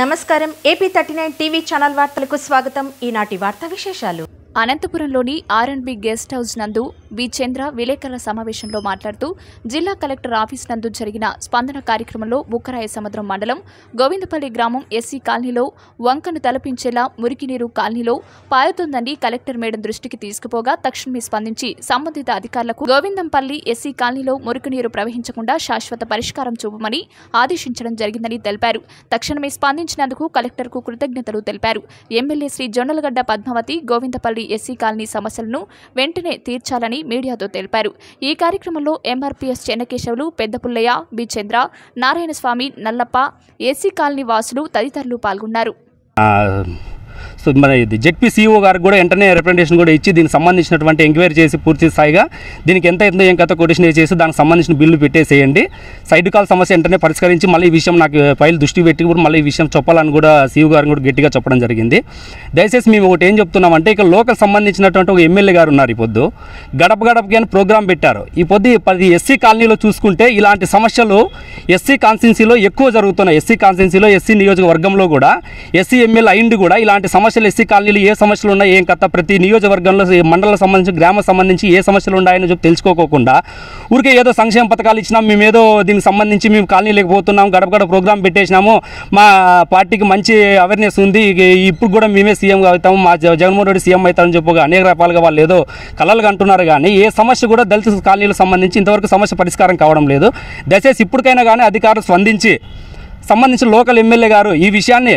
నమస్కారం. AP thirty nine TV channel వార్తలకు స్వాగతం. ఈనాటి వార్తా విశేషాలు. అనంతపురంలోని R and B guest house నందు విచేంద్ర చంద్ర విలేకరుల సమావేశంలో మాట్లాడుతూ జిల్లా కలెక్టర్ ఆఫీస్ నందు జరిగిన స్పందన కార్యక్రమంలో ముక్కరాయ సముద్రం మండలం గోవిందపల్లి గ్రామం ఎస్సీ కాలనీలో వంకను తలపించేలా మురికినీరు కాలనీలో పారుతుందని కలెక్టర్ మేడం దృష్టికి తీసుకుపోగా తక్షణమే స్పందించి సంబంధిత అధికారులకు గోవిందంపల్లి ఎస్సీ కాలనీలో మురికినీరు ప్రవహించకుండా శాశ్వత పరిష్కారం చూపమని ఆదేశించడం జరిగిందని తెలిపారు. తక్షణమే స్పందించినందుకు కలెక్టర్కు కృతజ్ఞతలు తెలిపారు. MLA Shri Jonnalagadda Padmavathi Govindapalli SC colony సమస్యలను వెంటనే తీర్చాలని మీడియాతో తెలిపారు. ఈ కార్యక్రమంలో MRPS Chennakesavulu Peddapullaiah B. Chandra Narayanaswamy Nallappa SC colony వాసులు తదితరులు పాల్గొన్నారు. సో మన ఇది జెడ్పీసీఓ గారికి కూడా వెంటనే రిప్రజెంటేషన్ కూడా ఇచ్చి దీనికి సంబంధించినటువంటి ఎంక్వైరీ చేసి పూర్తి స్థాయిగా దీనికి ఎంత ఎంత ఏం కథ కొటేషన్ చేసి దానికి సంబంధించిన బిల్లు పెట్టేసేయండి. సైడ్ కాల్ సమస్య వెంటనే పరిష్కరించి మళ్ళీ ఈ విషయం నాకు ఫైల్ దృష్టి పెట్టి కూడా మళ్ళీ ఈ విషయం చెప్పాలని కూడా సీఓ గారిని కూడా గట్టిగా చెప్పడం జరిగింది. దయచేసి మేము ఒకటి ఏం చెప్తున్నామంటే ఇక లోకల్ సంబంధించినటువంటి ఒక ఎమ్మెల్యే గారు ఉన్నారు ఈ పొద్దు. గడప గడపకి అని ప్రోగ్రామ్ పెట్టారు. ఈ పొద్దు పది ఎస్సీ కాలనీలో చూసుకుంటే ఇలాంటి సమస్యలు ఎస్సీ కాన్స్టిట్యున్సీలో ఎక్కువ జరుగుతున్నాయి. ఎస్సీ కాన్స్టిట్యున్సీలో ఎస్సీ నియోజకవర్గంలో కూడా ఎస్సీ ఎమ్మెల్యే అయింది కూడా ఇలాంటి సమస్యలు ఎస్సీ కాలనీలు ఏ సమస్యలు ఉన్నాయి ఏం కథ ప్రతి నియోజకవర్గంలో మండలం సంబంధించి గ్రామం సంబంధించి ఏ సమస్యలు ఉన్నాయని చెప్పి తెలుసుకోకోకుండా ఊరికే ఏదో సంక్షేమ పథకాలు ఇచ్చినాం మేమేదో దీనికి సంబంధించి మేము కాలనీ లేకపోతున్నాం గడప గడప ప్రోగ్రామ్ పెట్టేసినాము మా పార్టీకి మంచి అవేర్నెస్ ఉంది ఇప్పుడు కూడా మేమే సీఎం అవుతాము మా జగన్మోహన్ రెడ్డి సీఎం అవుతామని చెప్పి అనేక రకాలుగా వాళ్ళు ఏదో కలలుగా అంటున్నారు కానీ ఏ సమస్య కూడా దళిత కాలనీలకు సంబంధించి ఇంతవరకు సమస్య పరిష్కారం కావడం లేదు. దయచేసి ఇప్పటికైనా కానీ అధికారులు స్పందించి సంబంధించిన లోకల్ ఎమ్మెల్యే గారు ఈ విషయాన్ని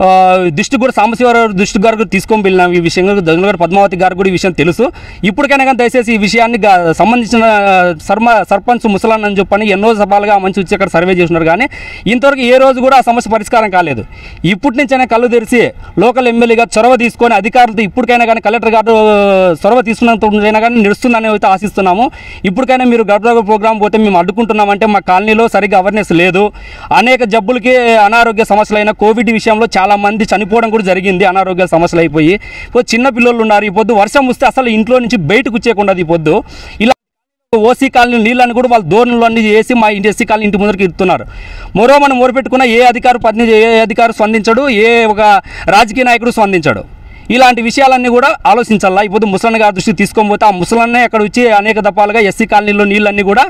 ఆ, దృష్టి కూడా సాంబశివరావు దృష్టి గారు తీసుకొని వెళ్ళినాం ఈ విషయంలో. గారు పద్మావతి గారు కూడా ఈ విషయం తెలుసు. ఇప్పటికైనా కానీ దయచేసి ఈ విషయాన్ని సంబంధించిన సర్మ సర్పంచ్ ముసలాన్ అని చెప్పని ఎన్నో సభలుగా మంచి వచ్చి అక్కడ సర్వే చేసినారు. కానీ ఇంతవరకు ఏ రోజు కూడా ఆ సమస్య పరిష్కారం కాలేదు. ఇప్పటి నుంచైనా కళ్ళు తెరిచి లోకల్ ఎమ్మెల్యేగా చొరవ తీసుకొని అధికారులతో ఇప్పటికైనా కానీ కలెక్టర్ గారు చొరవ తీసుకున్నంతైనా కానీ నడుస్తుందని అయితే ఆశిస్తున్నాము. ఇప్పటికైనా మీరు గడప ప్రోగ్రామ్ పోతే మేము అడ్డుకుంటున్నామంటే మా కాలనీలో సరిగ్గా అవేర్నెస్ లేదు. అనేక జబ్బులకి అనారోగ్య సమస్యలైన కోవిడ్ విషయంలో చాలా మంది చనిపోవడం కూడా జరిగింది అనారోగ్య సమస్యలు అయిపోయి. చిన్న పిల్లలు ఉన్నారు ఈ పొద్దు వర్షం వస్తే అసలు ఇంట్లో నుంచి బయటకు వచ్చేయకుండా ఈ పొద్దు. ఇలా ఓసీ కాలనీ నీళ్ళని కూడా వాళ్ళు దూరంలో అన్ని చేసి మా ఇంటి ఎస్సీ కాలనీ ఇంటి ముందరికి ఇస్తున్నారు మరో మనం మొరపెట్టుకున్న ఏ అధికారు పత్ని ఏ అధికారు స్పందించడు ఏ ఒక రాజకీయ నాయకుడు స్పందించడు. ఇలాంటి విషయాలన్నీ కూడా ఆలోచించాలా? ఇప్పుడు ముసలన్న గారి దృష్టికి తీసుకొని పోతే ఆ ముసలన్నే అక్కడ వచ్చి అనేక దఫాలుగా ఎస్సీ కాలనీలో నీళ్ళన్నీ కూడా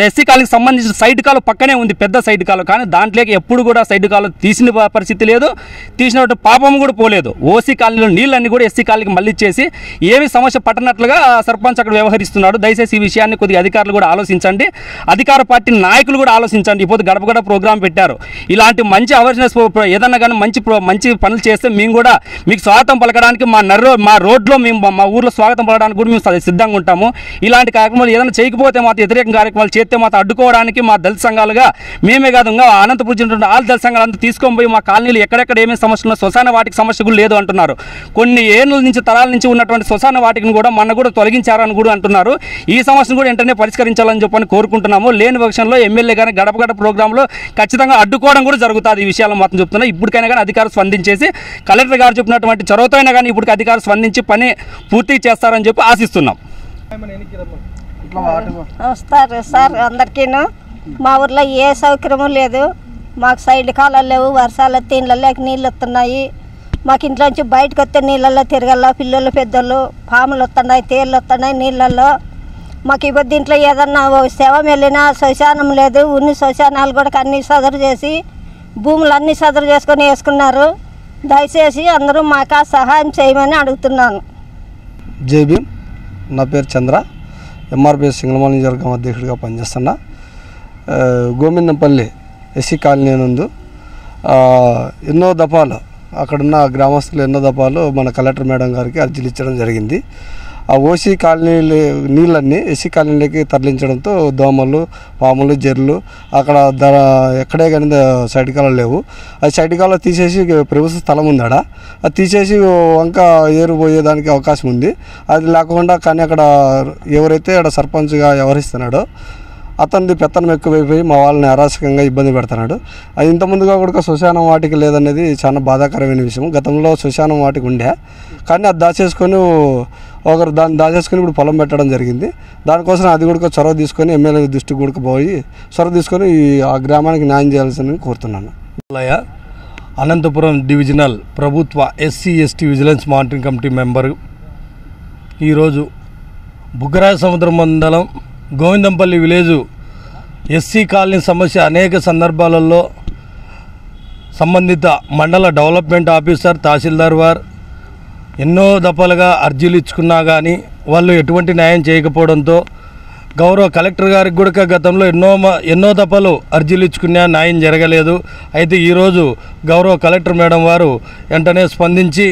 ఎస్సీ కాలనీకి సంబంధించిన సైడ్ కాలు పక్కనే ఉంది పెద్ద సైడ్ కాలు. కానీ దాంట్లోకి ఎప్పుడు కూడా సైడ్ కాలు తీసిన పరిస్థితి లేదు. తీసినట్టు పాపం కూడా పోలేదు. ఓసీ కాలనీలో నీళ్ళన్నీ కూడా ఎస్సీ కాలనీకి మళ్ళీ ఇచ్చేసి ఏమి సమస్య పట్టనట్లుగా సర్పంచ్ అక్కడ వ్యవహరిస్తున్నాడు. దయచేసి ఈ విషయాన్ని కొద్దిగా అధికారులు కూడా ఆలోచించండి. అధికార పార్టీ నాయకులు కూడా ఆలోచించండి. ఇప్పుడు గడప గడప ప్రోగ్రాం పెట్టారు. ఇలాంటి మంచి అవేర్నెస్ ఏదన్నా కానీ మంచి ప్రో- మంచి పనులు చేస్తే మేము కూడా మీకు స్వాగతం పలకడానికి మా నర్రో మా రోడ్లో మేము మా- ఊర్లో స్వాగతం పలకడానికి కూడా మేము సిద్ధంగా ఉంటాము. ఇలాంటి కార్యక్రమాలు ఏదైనా చేయకపోతే మాత్రం వ్యతిరేక కార్యక్రమాలు చేస్తే మాత్రం అడ్డుకోవడానికి మా దళిత సంఘాలుగా మేమే కాదు ఇంకా అనంతపురం చెందిన ఆల్ దళిత సంఘాలు అంతా తీసుకొని పోయి మా కాలనీలు ఎక్కడెక్కడ ఏమేమి సమస్యలు శ్వశాన శ్మశాన వాటికి సమస్య కూడా లేదు అంటున్నారు. కొన్ని ఏళ్ళ నుంచి తరాల నుంచి ఉన్నటువంటి శ్మశాన వాటికి కూడా మన కూడా తొలగించారని కూడా అంటున్నారు. ఈ సమస్యను కూడా వెంటనే పరిష్కరించాలని చెప్పని కోరుకుంటున్నాము. లేని పక్షంలో ఎమ్మెల్యే కానీ గడప గడప ప్రోగ్రాంలో ఖచ్చితంగా అడ్డుకోవడం కూడా జరుగుతుంది ఈ విషయాలు మాత్రం చెప్తున్నా. ఇప్పటికైనా కానీ అధికారులు స్పందించేసి కలెక్టర్ గారు చెప్పినటువంటి చొరవతో అయినా కానీ ఇప్పటికి అధికారులు స్పందించి పని పూర్తి చేస్తారని చెప్పి ఆశిస్తున్నాం. వస్తారు సార్ అందరికీను. మా ఊర్లో ఏ సౌకర్యము లేదు. మాకు సైడ్ కాలాలు లేవు వర్షాలు వస్తే ఇళ్ళలోకి నీళ్ళు వస్తున్నాయి. మాకు ఇంట్లో నుంచి బయటకు వస్తే నీళ్ళల్లో తిరగల పిల్లలు పెద్దలు పాములు వస్తున్నాయి తేళ్ళు వస్తున్నాయి నీళ్ళల్లో. మాకు ఇప్పుడు దీంట్లో ఏదన్నా శవం వెళ్ళినా శ్మశానం లేదు. ఉన్ని శ్మశానాలు కూడా అన్ని సదరు చేసి భూములు అన్ని సదరు చేసుకొని వేసుకున్నారు. దయచేసి అందరూ మాకు సహాయం చేయమని అడుగుతున్నాను. జై భీమ్ నా పేరు చంద్ర. ఎంఆర్పిఎస్ సింగళమాల నియోజకవర్గం అధ్యక్షుడిగా పనిచేస్తున్నా. గోవిందంపల్లి ఎస్సీ కాలనీ నందు ఎన్నో దఫాలు అక్కడున్న గ్రామస్తులు ఎన్నో దఫాలు మన కలెక్టర్ మేడం గారికి అర్జీలు ఇచ్చడం జరిగింది. ఆ ఓసీ కాలనీ నీళ్ళన్నీ ఎస్సీ కాలనీలోకి తరలించడంతో దోమలు పాములు జర్లు అక్కడ ధర ఎక్కడే కానీ ద- సైడ్ కాలం లేవు. ఆ సైడ్కాల తీసేసి ప్రభుత్వ స్థలం ఉంది ఆడ అది తీసేసి వంక ఏరు పోయేదానికి అవకాశం ఉంది. అది లేకుండా కానీ అక్కడ ఎవరైతే అక్కడ సర్పంచ్గా వ్యవహరిస్తున్నాడో అతనిది పెత్తనం ఎక్కువైపోయి మా వాళ్ళని అరాచకంగా ఇబ్బంది పెడుతున్నాడు. అది ఇంత ముందుగా కూడా శ్మశానం వాటికి లేదనేది చాలా బాధాకరమైన విషయం గతంలో శ్మశానం వాటికి ఉండే. కానీ అది దాచేసుకొని ఒకరు దాన్ని దాచేసుకొని ఇప్పుడు పొలం పెట్టడం జరిగింది. దానికోసం అది కూడా చొరవ తీసుకొని ఎమ్మెల్యే దృష్టికి కూడా పోయి చొరవ తీసుకొని ఈ ఆ గ్రామానికి న్యాయం చేయాల్సిందని కోరుతున్నాను. అనంతపురం డివిజనల్ ప్రభుత్వ SC ST vigilance monitoring committee member. ఈరోజు బుగ్గరాజ సముద్రం మండలం గోవిందంపల్లి విలేజు ఎస్సీ కాలనీ సమస్య అనేక సందర్భాలలో సంబంధిత మండల డెవలప్మెంట్ ఆఫీసర్ తహసీల్దార్ వారు ఎన్నో దఫలుగా అర్జీలు ఇచ్చుకున్నా కానీ వాళ్ళు ఎటువంటి న్యాయం చేయకపోవడంతో గౌరవ కలెక్టర్ గారికి కూడా గతంలో ఎన్నో మ- ఎన్నో దఫలు అర్జీలు ఇచ్చుకున్నా న్యాయం జరగలేదు. అయితే ఈరోజు గౌరవ కలెక్టర్ మేడం వారు వెంటనే స్పందించి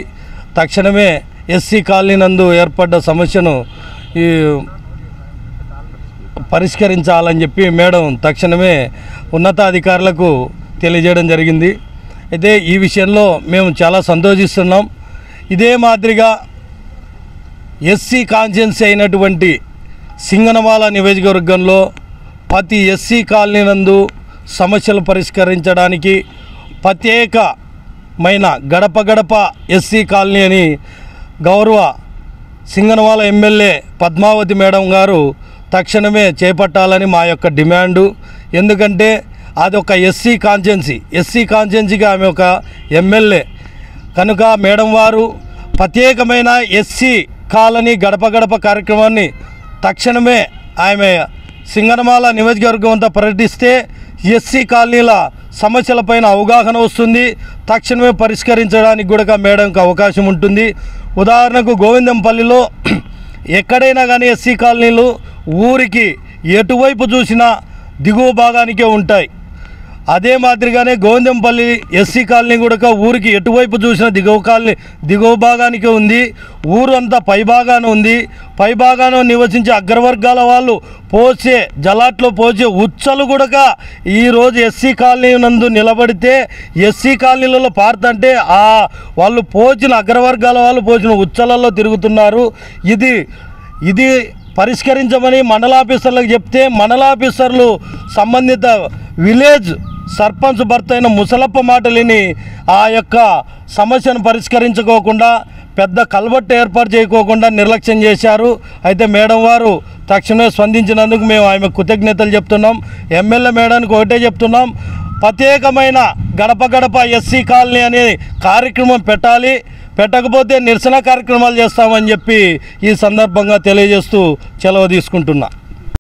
తక్షణమే ఎస్సీ కాలనీ నందు ఏర్పడ్డ సమస్యను ఈ పరిష్కరించాలని చెప్పి మేడం తక్షణమే ఉన్నతాధికారులకు తెలియజేయడం జరిగింది. అయితే ఈ విషయంలో మేము చాలా సంతోషిస్తున్నాం. ఇదే మాదిరిగా ఎస్సీ కాన్షియన్సీ అయినటువంటి సింగనమాల నియోజకవర్గంలో ప్రతి ఎస్సీ కాలనీ నందు సమస్యలు పరిష్కరించడానికి ప్రత్యేకమైన గడప గడప ఎస్సీ కాలనీ అని గౌరవ సింగనవాల ఎమ్మెల్యే పద్మావతి మేడం గారు తక్షణమే చేపట్టాలని మా యొక్క డిమాండు. ఎందుకంటే అది ఒక ఎస్సీ కాన్స్టిట్యున్సీ. ఎస్సీ కాన్స్టిట్యున్సీకి ఆమె ఒక ఎమ్మెల్యే. కనుక మేడం వారు ప్రత్యేకమైన ఎస్సీ కాలనీ గడప గడప కార్యక్రమాన్ని తక్షణమే ఆమె సింగనమాల నియోజకవర్గం అంతా పర్యటిస్తే ఎస్సీ కాలనీల సమస్యలపైన అవగాహన వస్తుంది. తక్షణమే పరిష్కరించడానికి కూడా మేడంకి అవకాశం ఉంటుంది. ఉదాహరణకు గోవిందంపల్లిలో ఎక్కడైనా కానీ ఎస్సీ కాలనీలు ఊరికి ఎటువైపు చూసినా దిగువ భాగానికే ఉంటాయి. అదే మాదిరిగానే గోవిందంపల్లి ఎస్సీ కాలనీ కూడా ఊరికి ఎటువైపు చూసినా దిగువ కాలనీ దిగువ భాగానికి ఉంది. ఊరు అంతా పై భాగాన ఉంది. పైభాగాన నివసించే అగ్రవర్గాల వాళ్ళు పోసే జలాట్లో పోసే ఉచ్చలు కూడా ఈరోజు ఎస్సీ కాలనీ నందు నిలబడితే ఎస్సీ కాలనీలలో పారుతుంటే ఆ వాళ్ళు పోసిన అగ్రవర్గాల వాళ్ళు పోసిన ఉచ్చలలో తిరుగుతున్నారు. ఇది ఇది పరిష్కరించమని మండలాఫీసర్లకు చెప్తే మండలాఫీసర్లు సంబంధిత విలేజ్ సర్పంచ్ భర్త అయిన ముసలప్ప మాటలిని ఆ యొక్క సమస్యను పరిష్కరించుకోకుండా పెద్ద కల్వట్టు ఏర్పాటు చేయకోకుండా నిర్లక్ష్యం చేశారు. అయితే మేడం వారు తక్షణమే స్పందించినందుకు మేము ఆమె కృతజ్ఞతలు చెప్తున్నాం. ఎమ్మెల్యే మేడానికి ఒకటే చెప్తున్నాం. ప్రత్యేకమైన గడప గడప ఎస్సీ కాలనీ అనే కార్యక్రమం పెట్టాలి. పెట్టకపోతే నిరసన కార్యక్రమాలు చేస్తామని చెప్పి ఈ సందర్భంగా తెలియజేస్తూ సెలవు తీసుకుంటున్నా.